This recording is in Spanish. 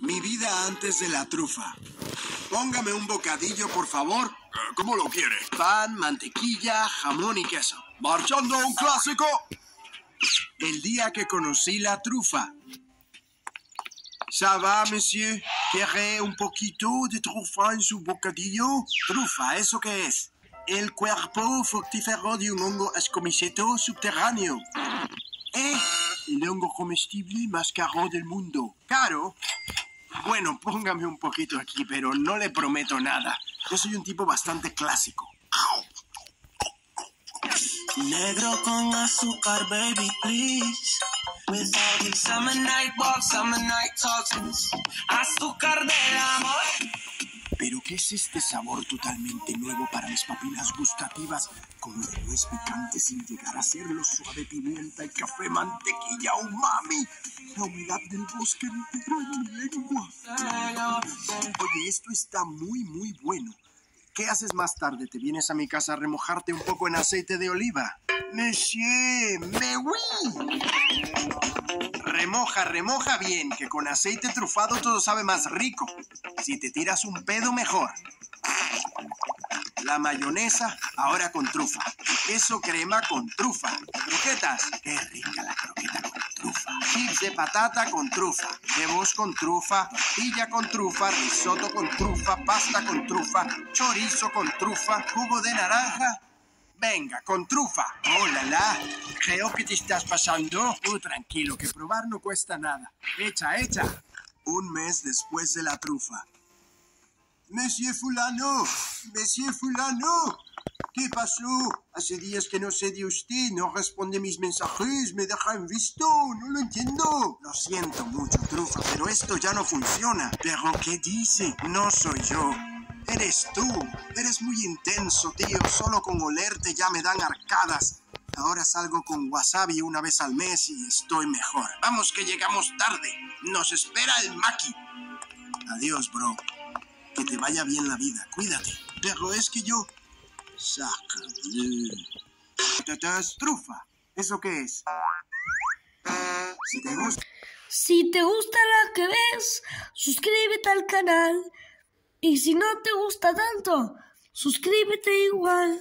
Mi vida antes de la trufa. Póngame un bocadillo, por favor. ¿Cómo lo quiere? Pan, mantequilla, jamón y queso. Marchando a un clásico. El día que conocí la trufa. ¿Ça va, monsieur? ¿Quiere un poquito de trufa en su bocadillo? Trufa, ¿eso qué es? El cuerpo fructífero de un hongo escomiceto subterráneo. ¿Eh? El hongo comestible más caro del mundo. ¿Caro? Bueno, póngame un poquito aquí, pero no le prometo nada. Yo soy un tipo bastante clásico. Negro con azúcar, baby, please. With these summer night walks, summer night talks. Azúcar del amor. ¿Pero qué es este sabor totalmente nuevo para mis papilas gustativas? Como de nuez picante sin llegar a ser lo suave pimienta y café mantequilla umami. La humedad del bosque entero en mi lengua. Oye, esto está muy, muy bueno. ¿Qué haces más tarde? ¿Te vienes a mi casa a remojarte un poco en aceite de oliva? Monsieur, me oui. Remoja, remoja bien, que con aceite trufado todo sabe más rico. Si te tiras un pedo, mejor. La mayonesa, ahora con trufa. Queso crema con trufa. Croquetas, qué rica la croqueta con trufa. Chips de patata con trufa. Huevos con trufa. Pilla con trufa. Risotto con trufa. Pasta con trufa. Chorizo con trufa. Jugo de naranja. Venga, con trufa. Hola, la. Creo que te estás pasando. Tú tranquilo, que probar no cuesta nada. Echa, echa. Un mes después de la trufa. Monsieur Fulano, Monsieur Fulano, ¿qué pasó? Hace días que no sé de usted, no responde mis mensajes, me deja en visto, no lo entiendo. Lo siento mucho, trufa, pero esto ya no funciona. ¿Pero qué dice? No soy yo. Eres tú. Eres muy intenso, tío. Solo con olerte ya me dan arcadas. Ahora salgo con wasabi una vez al mes y estoy mejor. Vamos que llegamos tarde. Nos espera el maki. Adiós, bro. Que te vaya bien la vida. Cuídate. Pero es que yo... Trufa. ¿Eso qué es? Si te gusta... Si te gusta la que ves, suscríbete al canal. Y si no te gusta tanto, suscríbete igual.